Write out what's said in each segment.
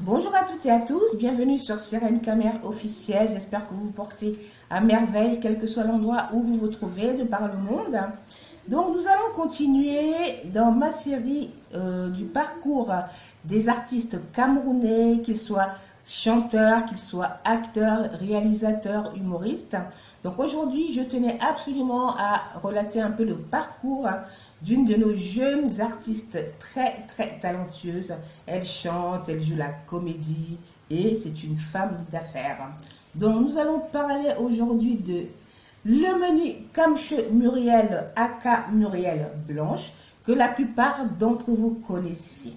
Bonjour à toutes et à tous, bienvenue sur Sirène Camère officielle. J'espère que vous portez à merveille, quel que soit l'endroit où vous vous trouvez de par le monde. Donc nous allons continuer dans ma série euh, du parcours des artistes camerounais, qu'ils soient chanteurs, qu'ils soient acteurs, réalisateurs, humoristes. Donc aujourd'hui, je tenais absolument à relater un peu le parcours d'une de nos jeunes artistes très très talentueuses. Elle chante, elle joue la comédie et c'est une femme d'affaires. Donc nous allons parler aujourd'hui de Lemeni Kamche Muriel, aka Muriel Blanche, que la plupart d'entre vous connaissez.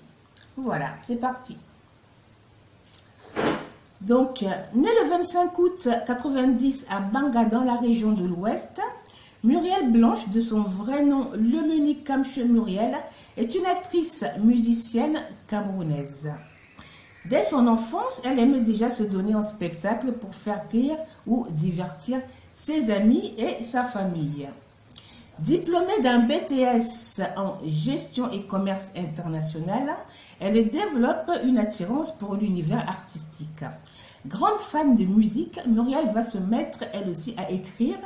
Voilà, c'est parti. Donc, née le 25 août 90 à Banga dans la région de l'Ouest, Muriel Blanche, de son vrai nom Lemeni Kamche Muriel, est une actrice musicienne camerounaise. Dès son enfance, elle aimait déjà se donner en spectacle pour faire rire ou divertir ses amis et sa famille. Diplômée d'un BTS en gestion et commerce international, elle développe une attirance pour l'univers artistique. Grande fan de musique, Muriel va se mettre elle aussi à écrire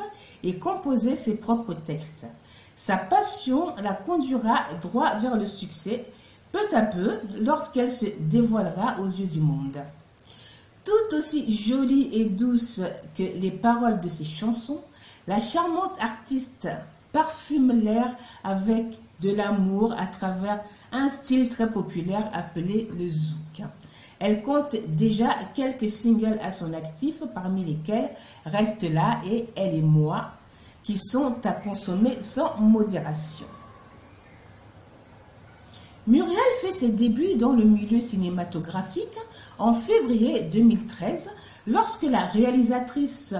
et composer ses propres textes. Sa passion la conduira droit vers le succès, peu à peu, lorsqu'elle se dévoilera aux yeux du monde. Tout aussi jolie et douce que les paroles de ses chansons, la charmante artiste parfume l'air avec de l'amour à travers style très populaire appelé le zouk. Elle compte déjà quelques singles à son actif, parmi lesquels Reste là et Elle et moi, qui sont à consommer sans modération. Muriel fait ses débuts dans le milieu cinématographique en février 2013 lorsque la réalisatrice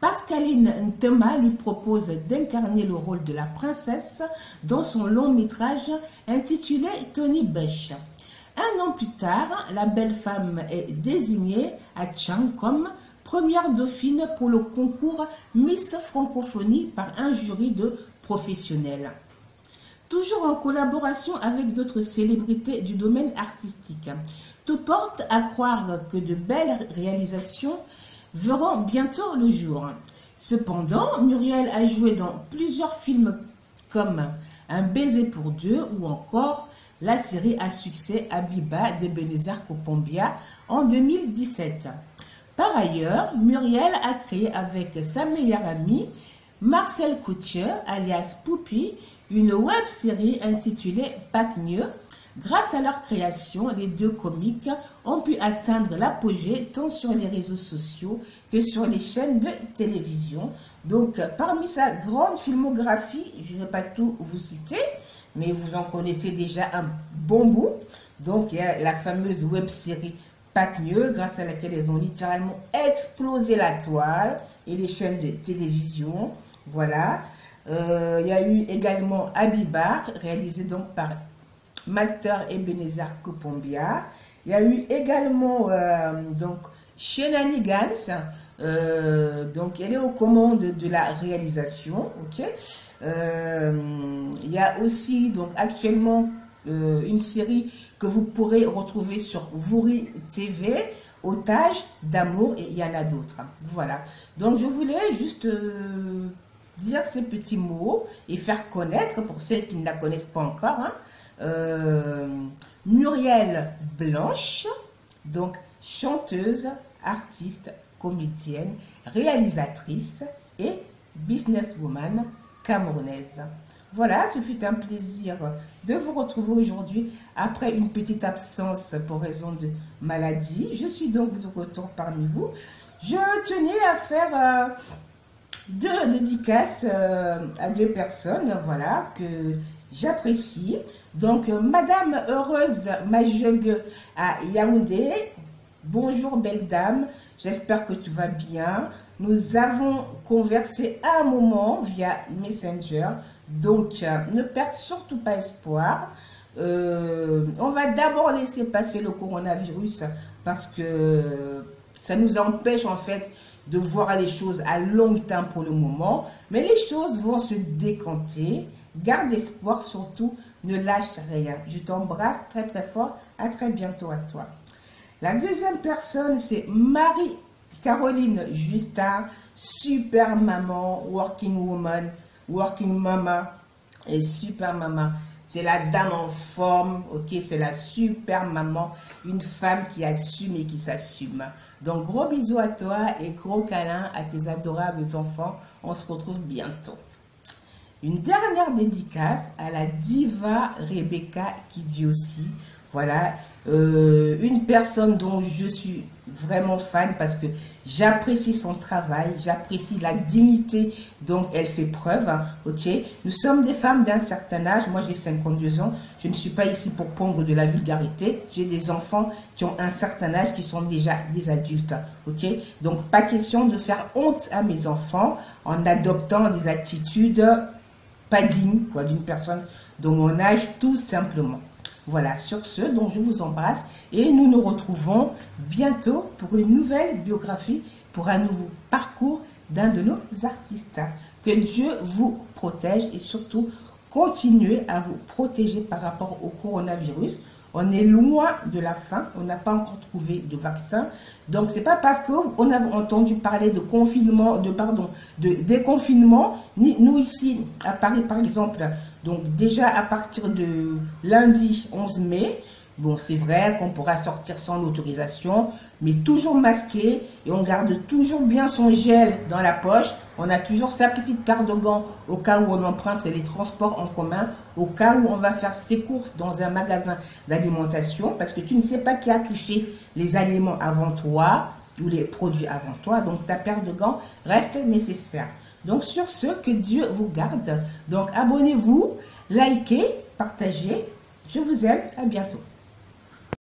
Pascaline Ntema lui propose d'incarner le rôle de la princesse dans son long métrage intitulé Tony Bush. Un an plus tard, la belle femme est désignée à Chang comme première dauphine pour le concours Miss Francophonie par un jury de professionnels. Toujours en collaboration avec d'autres célébrités du domaine artistique. Tout porte à croire que de belles réalisations verront bientôt le jour. Cependant, Muriel a joué dans plusieurs films comme Un baiser pour deux ou encore la série à succès Abiba d'Ebenezer Kopombia en 2017. Par ailleurs, Muriel a créé avec sa meilleure amie Marcel Couture, alias Poupie, une web série intitulée Pas mieux. Grâce à leur création, les deux comiques ont pu atteindre l'apogée tant sur les réseaux sociaux que sur les chaînes de télévision. Donc, parmi sa grande filmographie, je ne vais pas tout vous citer, mais vous en connaissez déjà un bon bout. Donc, il y a la fameuse web série mieux, grâce à laquelle elles ont littéralement explosé la toile et les chaînes de télévision. Voilà. Euh, il y a eu également Abibar, réalisé donc par Master Ebenezer Kopombia. Il y a eu également euh, donc Shenanigans, euh, donc elle est aux commandes de la réalisation. Ok. il y a aussi donc actuellement une série que vous pourrez retrouver sur Vouri TV, Otage d'amour, et il y en a d'autres. Voilà. Donc, je voulais juste euh, dire ces petits mots et faire connaître, pour celles qui ne la connaissent pas encore, hein, euh, Muriel Blanche, donc chanteuse, artiste, comédienne, réalisatrice et businesswoman camerounaise. Voilà, ce fut un plaisir de vous retrouver aujourd'hui après une petite absence pour raison de maladie. Je suis donc de retour parmi vous. Je tenais à faire euh, deux dédicaces euh, à deux personnes, voilà, que j'apprécie. Donc, Madame Heureuse Majug à Yaoundé. Bonjour, belle dame. J'espère que tu vas bien. Nous avons conversé un moment via Messenger. Donc, euh, ne perds surtout pas espoir. Euh, on va d'abord laisser passer le coronavirus parce que ça nous empêche en fait de voir les choses à long terme pour le moment. Mais les choses vont se décanter. Garde espoir surtout, ne lâche rien. Je t'embrasse très très fort. À très bientôt à toi. La deuxième personne, c'est Marie-Caroline Justin, super maman, working woman, working mama et super maman. C'est la dame en forme, ok? C'est la super maman, une femme qui assume et qui s'assume. Donc, gros bisous à toi et gros câlin à tes adorables enfants. On se retrouve bientôt. Une dernière dédicace à la diva Rebecca aussi, voilà, euh, une personne dont je suis vraiment fan parce que j'apprécie son travail, j'apprécie la dignité dont elle fait preuve, hein, ok? Nous sommes des femmes d'un certain âge, moi j'ai 52 ans, je ne suis pas ici pour pondre de la vulgarité, j'ai des enfants qui ont un certain âge qui sont déjà des adultes, ok? Donc pas question de faire honte à mes enfants en adoptant des attitudes pas dignes quoi d'une personne de mon âge tout simplement. Voilà, sur ce, donc je vous embrasse et nous nous retrouvons bientôt pour une nouvelle biographie, pour un nouveau parcours d'un de nos artistes. Que Dieu vous protège et surtout continuez à vous protéger par rapport au coronavirus. On est loin de la fin, on n'a pas encore trouvé de vaccin. Donc c'est pas parce qu'on a entendu parler de confinement, de pardon, de déconfinement, nous ici à Paris par exemple, donc déjà à partir de lundi 11 mai, Bon, c'est vrai qu'on pourra sortir sans l'autorisation, mais toujours masqué et on garde toujours bien son gel dans la poche. On a toujours sa petite paire de gants au cas où on emprunte les transports en commun, au cas où on va faire ses courses dans un magasin d'alimentation, parce que tu ne sais pas qui a touché les aliments avant toi ou les produits avant toi. Donc ta paire de gants reste nécessaire. Donc sur ce, que Dieu vous garde. Donc abonnez-vous, likez, partagez. Je vous aime. À bientôt.